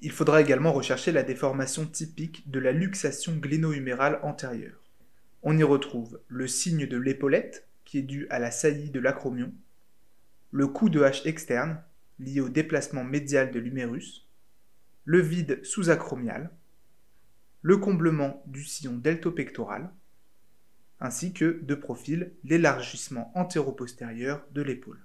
Il faudra également rechercher la déformation typique de la luxation gléno-humérale antérieure. On y retrouve le signe de l'épaulette, qui est dû à la saillie de l'acromion, le coup de hache externe, lié au déplacement médial de l'humérus, le vide sous-acromial, le comblement du sillon deltopectoral, ainsi que, de profil, l'élargissement antéro-postérieur de l'épaule.